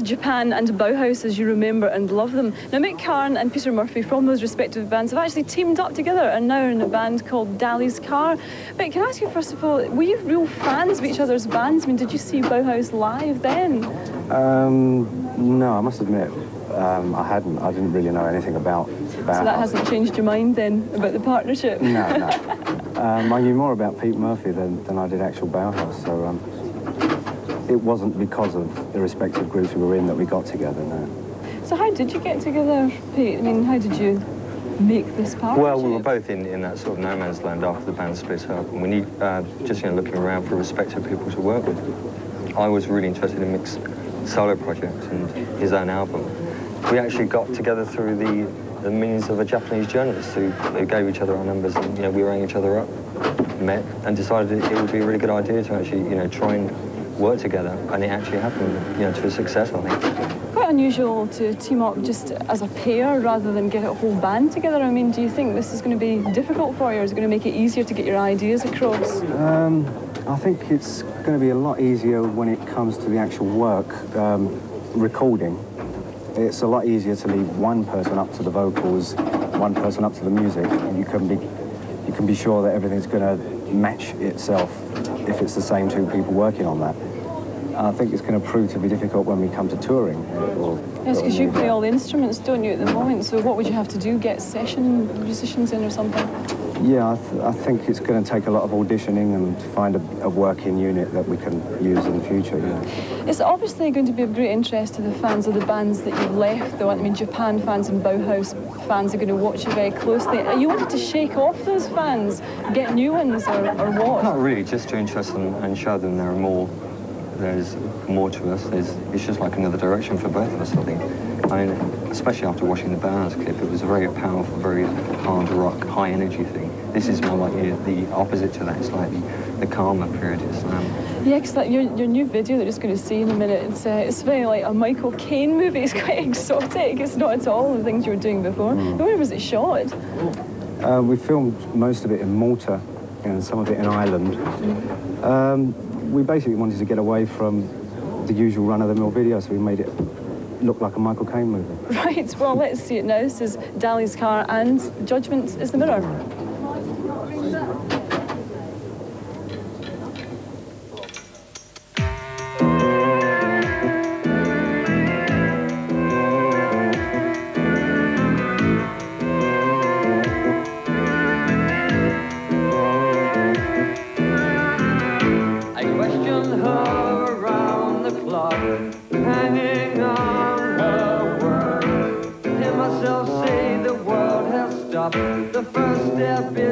is Japan and Bauhaus as you remember and love them. Now, Mick Karn and Peter Murphy from those respective bands have actually teamed up together and now are in a band called Dali's Car. Mick, can I ask you first of all, were you real fans of each other's bands? I mean, did you see Bauhaus live then? Um, no, I must admit, um, I hadn't. I didn't really know anything about Bauhaus. So that hasn't changed your mind then about the partnership? No, no. um, I knew more about Pete Murphy than, than I did actual Bauhaus, so um, it wasn't because of the respective groups we were in that we got together, no. So how did you get together, Pete? I mean, how did you make this partnership? Well, we were both in, in that sort of no man's land after the band split up, and we need uh, just you know looking around for respective people to work with. I was really interested in Mick's solo project and his own album. We actually got together through the the means of a Japanese journalist who, who gave each other our numbers, and you know we rang each other up, met, and decided it would be a really good idea to actually you know try and work together, and it actually happened, you know, to a success, I think. Quite unusual to team up just as a pair rather than get a whole band together. I mean, do you think this is going to be difficult for you, or is it going to make it easier to get your ideas across? Um, I think it's going to be a lot easier when it comes to the actual work, um, recording. It's a lot easier to leave one person up to the vocals, one person up to the music, and you can be you can be sure that everything's going to match itself if it's the same two people working on that. I think it's going to prove to be difficult when we come to touring. Or, yes, because you play all the instruments, don't you, at the moment? So what would you have to do? Get session musicians in or something? Yeah, I, th I think it's going to take a lot of auditioning and find a, a, working unit that we can use in the future. Yeah. It's obviously going to be of great interest to the fans of the bands that you've left, though. I mean, Japan fans and Bauhaus fans are going to watch you very closely. Are you wanting to shake off those fans, get new ones, or, or what? Not really, just to interest them and show them there are more there's more to us. There's, it's just like another direction for both of us, I think. I mean, especially after watching the Bauhaus clip, it was a very powerful, very hard rock, high energy thing. This is more like you know, the opposite to that. It's like the, the calmer period of slam. Yeah, because like your, your new video that you're just going to see in a minute, it's, uh, it's very like a Michael Caine movie. It's quite exotic. It's not at all the things you were doing before. Mm. Where was it shot? Uh, we filmed most of it in Malta and some of it in Ireland. Mm. Um, we basically wanted to get away from the usual run-of-the-mill video, so we made it look like a Michael Caine movie. Right, well, let's see it now. This is Dali's car, and Judgment is the mirror. The first step is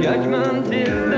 judgment is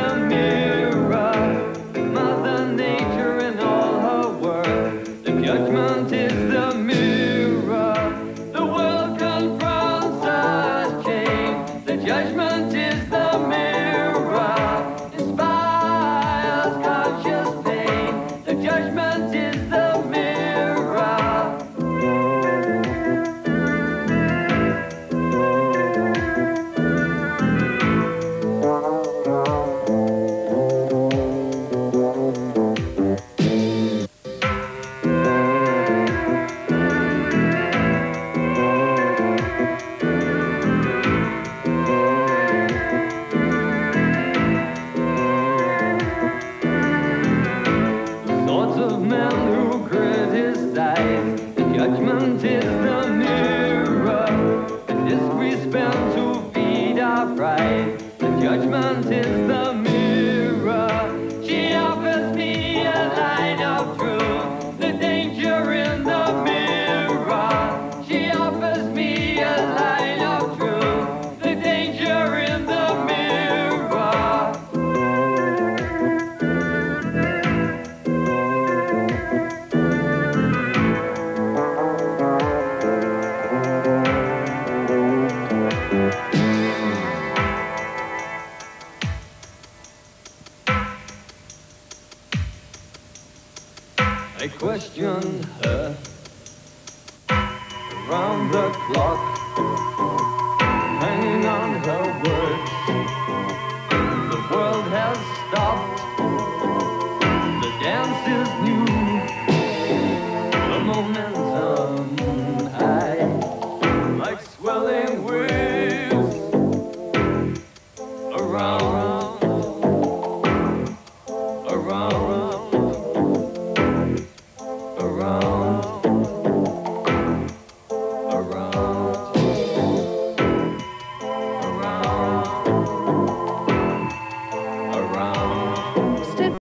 I question her around the clock.